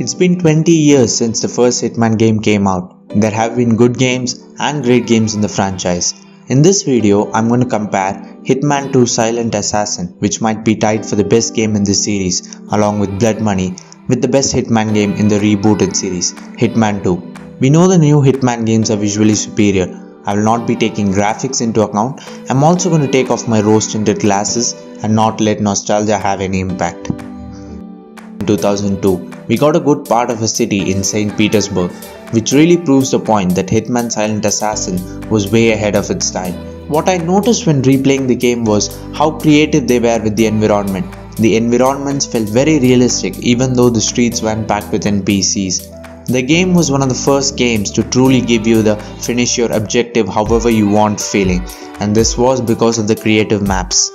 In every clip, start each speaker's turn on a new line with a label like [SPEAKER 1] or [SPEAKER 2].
[SPEAKER 1] It's been 20 years since the first Hitman game came out. There have been good games and great games in the franchise. In this video, I'm going to compare Hitman 2 Silent Assassin, which might be tied for the best game in the series, along with Blood Money, with the best Hitman game in the rebooted series, Hitman 2. We know the new Hitman games are visually superior. I will not be taking graphics into account. I'm also going to take off my rose tinted glasses and not let nostalgia have any impact. In 2002, we got a good part of a city in St. Petersburg, which really proves the point that Hitman Silent Assassin was way ahead of its time. What I noticed when replaying the game was how creative they were with the environment. The environments felt very realistic even though the streets weren't packed with NPCs. The game was one of the first games to truly give you the finish your objective however you want feeling, and this was because of the creative maps.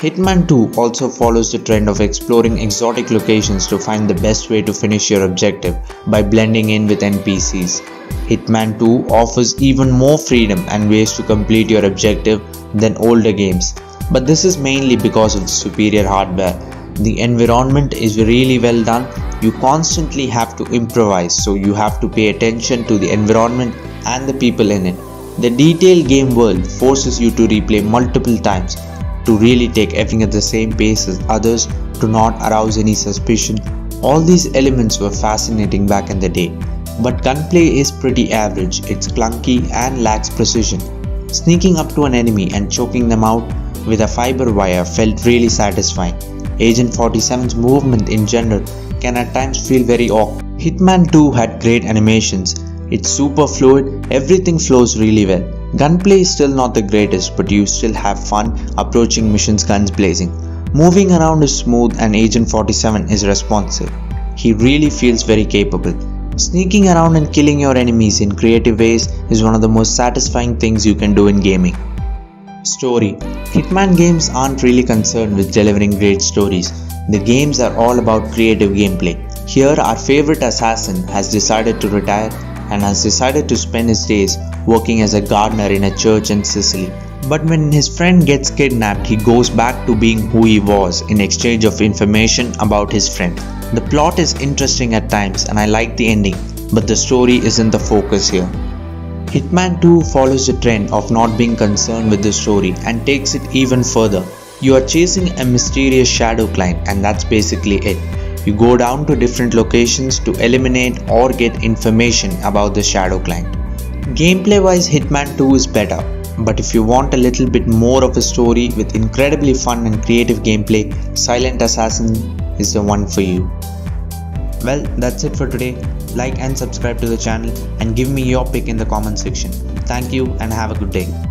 [SPEAKER 1] Hitman 2 also follows the trend of exploring exotic locations to find the best way to finish your objective by blending in with NPCs. Hitman 2 offers even more freedom and ways to complete your objective than older games, but this is mainly because of the superior hardware. The environment is really well done, you constantly have to improvise, so you have to pay attention to the environment and the people in it. The detailed game world forces you to replay multiple times to really take everything at the same pace as others to not arouse any suspicion. All these elements were fascinating back in the day, but gunplay is pretty average, it's clunky and lacks precision. Sneaking up to an enemy and choking them out with a fiber wire felt really satisfying. Agent 47's movement in general can at times feel very awkward. Hitman 2 had great animations, it's super fluid, everything flows really well. Gunplay is still not the greatest, but you still have fun approaching missions guns blazing. Moving around is smooth and Agent 47 is responsive. He really feels very capable. Sneaking around and killing your enemies in creative ways is one of the most satisfying things you can do in gaming. Story Hitman games aren't really concerned with delivering great stories. The games are all about creative gameplay. Here, our favorite assassin has decided to retire and has decided to spend his days working as a gardener in a church in Sicily. But when his friend gets kidnapped, he goes back to being who he was in exchange of information about his friend. The plot is interesting at times and I like the ending, but the story isn't the focus here. Hitman 2 follows the trend of not being concerned with the story and takes it even further. You are chasing a mysterious shadow client and that's basically it. You go down to different locations to eliminate or get information about the shadow client. Gameplay wise Hitman 2 is better, but if you want a little bit more of a story with incredibly fun and creative gameplay, Silent Assassin is the one for you. Well, that's it for today. Like and subscribe to the channel and give me your pick in the comment section. Thank you and have a good day.